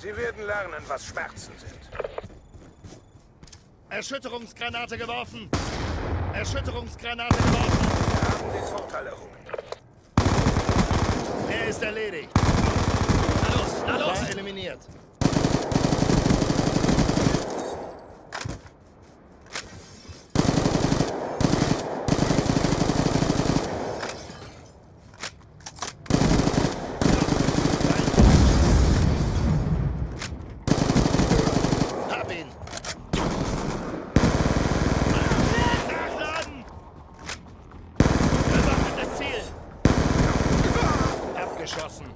Sie werden lernen, was Schmerzen sind. Erschütterungsgranate geworfen. Erschütterungsgranate geworfen. Wir haben den Vorteil errungen. Er ist erledigt. Na los, na los! War eliminiert. Hab ihn. Nachladen! Bewaffnetes Ziel. Abgeschossen.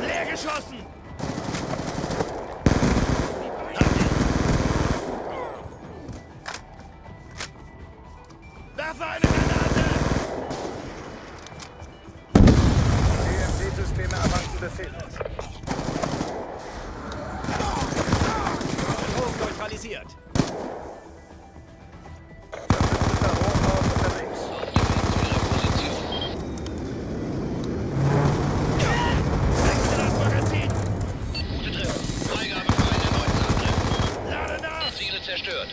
Leer geschossen! Werfe eine Granate! EMP-Systeme erwarten Befehl. Zerstört.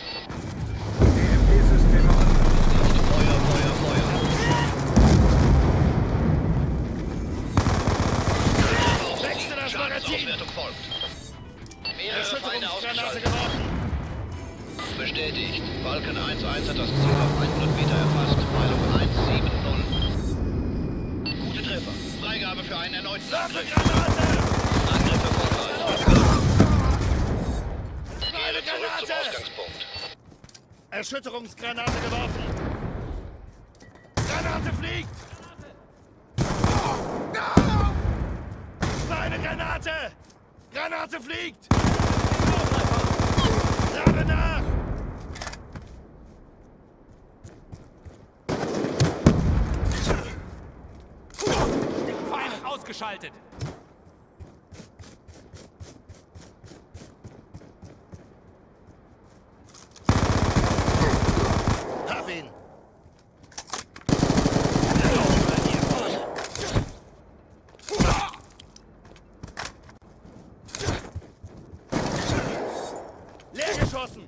EMP-Systeme on. Feuer, Feuer, Feuer. Wechsel das Magazin! Schadensauswertung folgt. Mehrere Feinde Erschütterungsgranate ausgeschaltet. geworfen! Bestätigt. Falcon 1-1 hat das Ziel auf 100 Meter erfasst. Meldung 170. Gute Treffer. Freigabe für einen erneuten! Angriff Erschütterungsgranate geworfen! Granate fliegt! Eine Granate! Granate fliegt! Lade nach! Feind ausgeschaltet. Geschossen!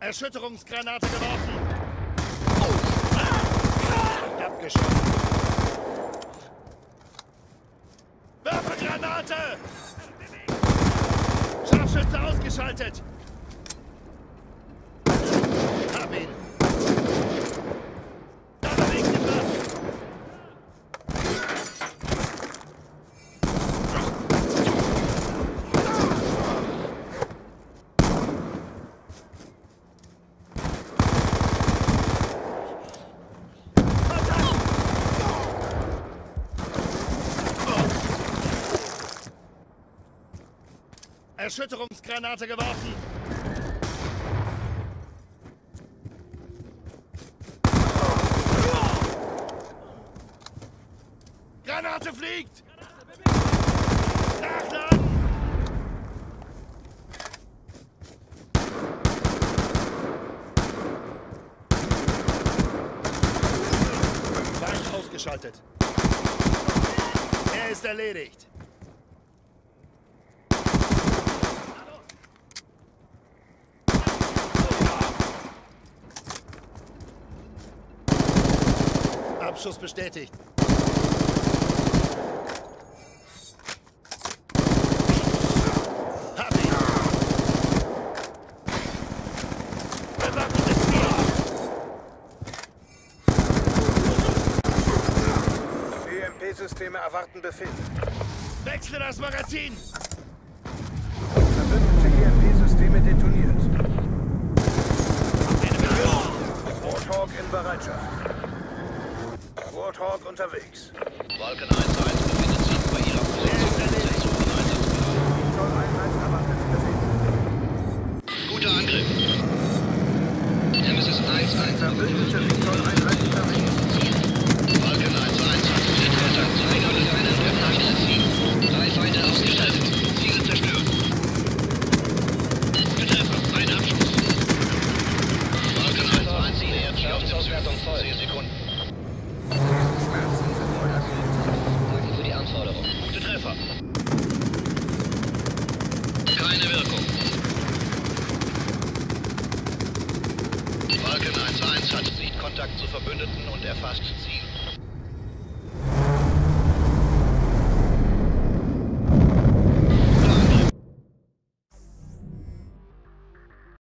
Erschütterungsgranate geworfen! Abgeschossen! Werfe Granate! Scharfschütze ausgeschaltet! Erschütterungsgranate geworfen! Granate fliegt! Nachladen! Feind ausgeschaltet. Er ist erledigt. Abschuss bestätigt. Erwarten Befehl. Wechsle das Magazin. Kontakt zu Verbündeten und erfasst Ziel.